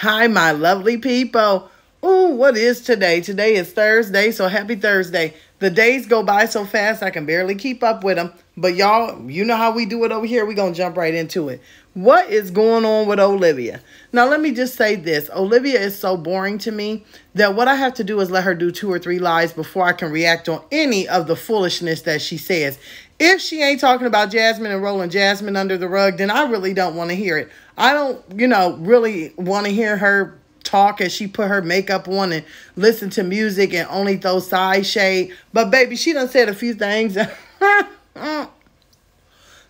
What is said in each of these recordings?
Hi, my lovely people. Ooh, what is today? Today is Thursday, so happy Thursday. The days go by so fast I can barely keep up with them. But y'all, you know how we do it over here. We're going to jump right into it. What is going on with Olivia? Now, let me just say this. Olivia is so boring to me that what I have to do is let her do two or three lies before I can react on any of the foolishness that she says. If she ain't talking about Jasmine and rolling Jasmine under the rug, then I really don't want to hear it. I don't, you know, really want to hear her talk as she put her makeup on and listen to music and only throw side shade. But baby, she done said a few things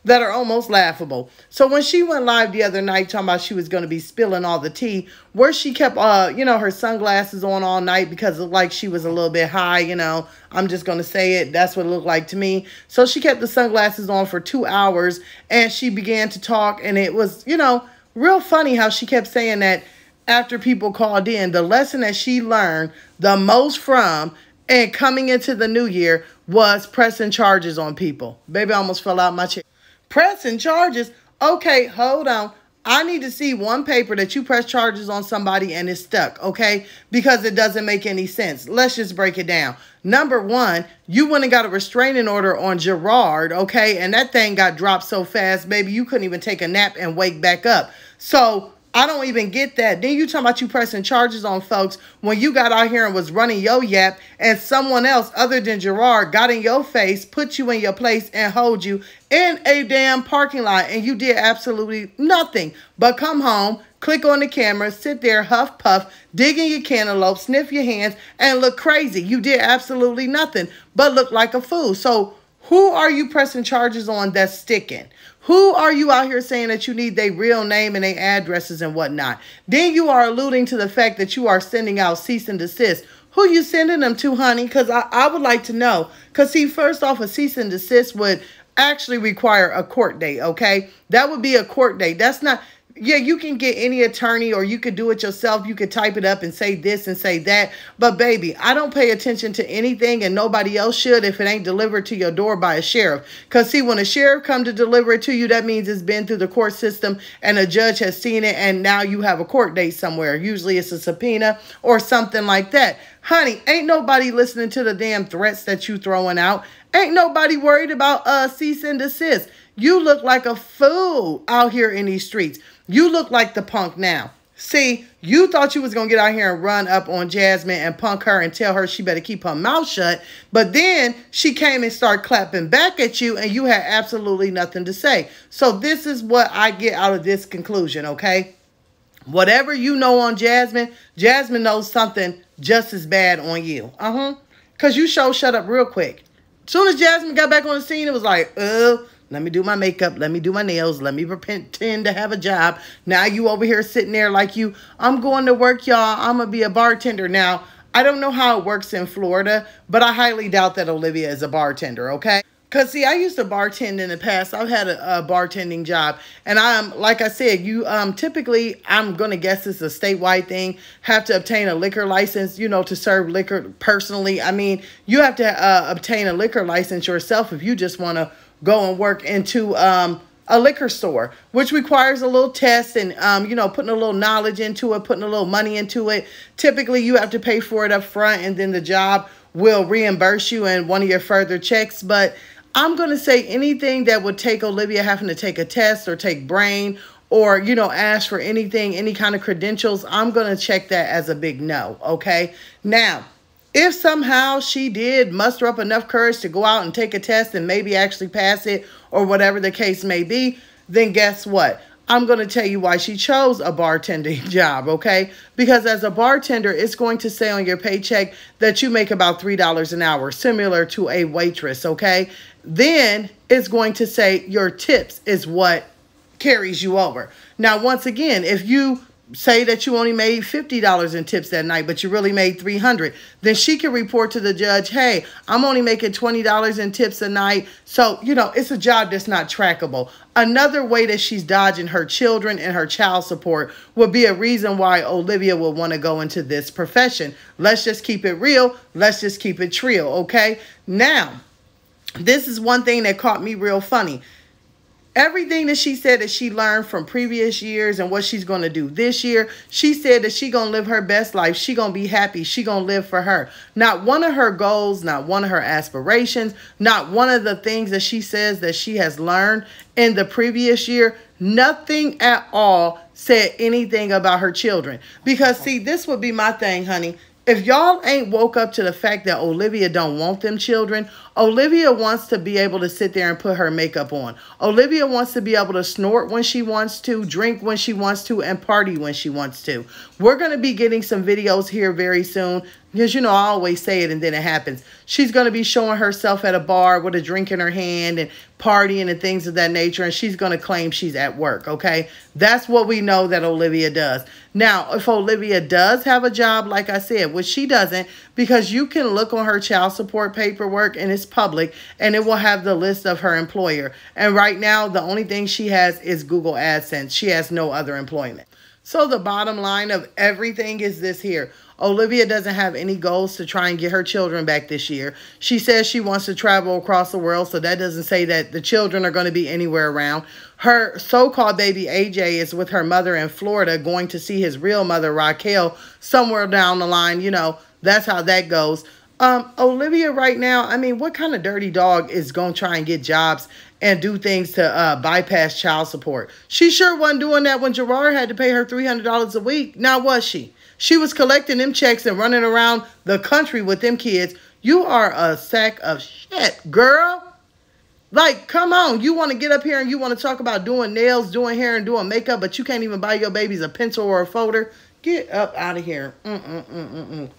that are almost laughable. So when she went live the other night talking about she was going to be spilling all the tea, where she kept uh, you know, her sunglasses on all night because it like she was a little bit high, you know. I'm just going to say it. That's what it looked like to me. So she kept the sunglasses on for 2 hours and she began to talk and it was, you know, real funny how she kept saying that after people called in, the lesson that she learned the most from and coming into the new year was pressing charges on people. Baby I almost fell out my chair. Pressing charges? Okay, hold on. I need to see one paper that you press charges on somebody and it's stuck, okay? Because it doesn't make any sense. Let's just break it down. Number one, you went and got a restraining order on Jerrod, okay? And that thing got dropped so fast, baby, you couldn't even take a nap and wake back up. So I don't even get that. Then you talking about you pressing charges on folks when you got out here and was running your yap and someone else other than Jerrod got in your face, put you in your place and hold you in a damn parking lot and you did absolutely nothing but come home, click on the camera, sit there, huff puff, dig in your cantaloupe, sniff your hands and look crazy. You did absolutely nothing but look like a fool. So who are you pressing charges on that's sticking? Who are you out here saying that you need their real name and their addresses and whatnot? Then you are alluding to the fact that you are sending out cease and desist. Who you sending them to, honey? Because I, I would like to know. Because, see, first off, a cease and desist would actually require a court date, okay? That would be a court date. That's not yeah, you can get any attorney or you could do it yourself. You could type it up and say this and say that. But baby, I don't pay attention to anything and nobody else should if it ain't delivered to your door by a sheriff. Because see, when a sheriff come to deliver it to you, that means it's been through the court system and a judge has seen it and now you have a court date somewhere. Usually it's a subpoena or something like that. Honey, ain't nobody listening to the damn threats that you throwing out. Ain't nobody worried about uh cease and desist. You look like a fool out here in these streets. You look like the punk now. See, you thought you was going to get out here and run up on Jasmine and punk her and tell her she better keep her mouth shut. But then she came and started clapping back at you and you had absolutely nothing to say. So this is what I get out of this conclusion, okay? Whatever you know on Jasmine, Jasmine knows something just as bad on you. Uh-huh. Because you show shut up real quick. Soon as Jasmine got back on the scene, it was like, uh, let me do my makeup. Let me do my nails. Let me pretend to have a job. Now you over here sitting there like you, I'm going to work, y'all. I'm going to be a bartender. Now, I don't know how it works in Florida, but I highly doubt that Olivia is a bartender, okay? Because, see, I used to bartend in the past. I've had a, a bartending job. And I'm, like I said, you um typically, I'm going to guess it's a statewide thing, have to obtain a liquor license, you know, to serve liquor personally. I mean, you have to uh, obtain a liquor license yourself if you just want to go and work into um, a liquor store, which requires a little test and, um, you know, putting a little knowledge into it, putting a little money into it. Typically, you have to pay for it up front and then the job will reimburse you in one of your further checks. But I'm going to say anything that would take Olivia having to take a test or take brain or, you know, ask for anything, any kind of credentials, I'm going to check that as a big no. Okay. Now, if somehow she did muster up enough courage to go out and take a test and maybe actually pass it or whatever the case may be, then guess what? I'm going to tell you why she chose a bartending job, okay? Because as a bartender, it's going to say on your paycheck that you make about $3 an hour, similar to a waitress, okay? Then it's going to say your tips is what carries you over. Now, once again, if you say that you only made $50 in tips that night but you really made 300 then she can report to the judge hey i'm only making $20 in tips a night. So you know it's a job that's not trackable. Another way that she's dodging her children and her child support would be a reason why olivia would want to go into this profession. Let's just keep it real. Let's just keep it trio okay? Now this is one thing that caught me real funny everything that she said that she learned from previous years and what she's going to do this year she said that she going to live her best life. She going to be happy. She going to live for her. Not one of her goals not one of her aspirations not one of the things that she says that she has learned in the previous year. Nothing at all said anything about her children. Because see this would be my thing honey if y'all ain't woke up to the fact that Olivia don't want them children, Olivia wants to be able to sit there and put her makeup on. Olivia wants to be able to snort when she wants to, drink when she wants to, and party when she wants to. We're going to be getting some videos here very soon because, you know, I always say it and then it happens. She's going to be showing herself at a bar with a drink in her hand and partying and things of that nature. And she's going to claim she's at work, okay? That's what we know that Olivia does. Now, if Olivia does have a job, like I said, which she doesn't, because you can look on her child support paperwork and it's public and it will have the list of her employer. And right now, the only thing she has is Google AdSense. She has no other employment. So the bottom line of everything is this here. Olivia doesn't have any goals to try and get her children back this year. She says she wants to travel across the world, so that doesn't say that the children are going to be anywhere around. Her so-called baby AJ is with her mother in Florida going to see his real mother Raquel somewhere down the line. You know, that's how that goes. Um, Olivia right now, I mean, what kind of dirty dog is going to try and get jobs and do things to uh, bypass child support? She sure wasn't doing that when Jerrod had to pay her $300 a week. Now, was she? She was collecting them checks and running around the country with them kids. You are a sack of shit, girl. Like, come on. You want to get up here and you want to talk about doing nails, doing hair, and doing makeup, but you can't even buy your babies a pencil or a folder. Get up out of here. Mm-mm-mm-mm-mm.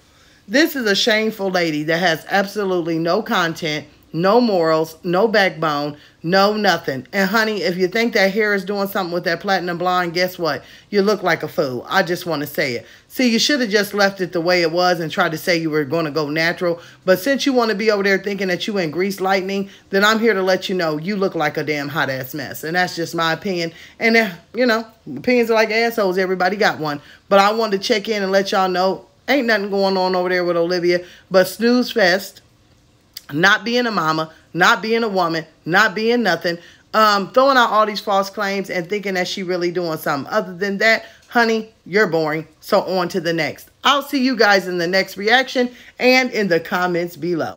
This is a shameful lady that has absolutely no content no morals, no backbone, no nothing. And honey, if you think that hair is doing something with that platinum blonde, guess what? You look like a fool. I just want to say it. See, you should have just left it the way it was and tried to say you were going to go natural. But since you want to be over there thinking that you in grease lightning, then I'm here to let you know you look like a damn hot ass mess. And that's just my opinion. And, uh, you know, opinions are like assholes. Everybody got one. But I wanted to check in and let y'all know ain't nothing going on over there with Olivia but snooze fest not being a mama, not being a woman, not being nothing, um, throwing out all these false claims and thinking that she really doing something. Other than that, honey, you're boring. So on to the next. I'll see you guys in the next reaction and in the comments below.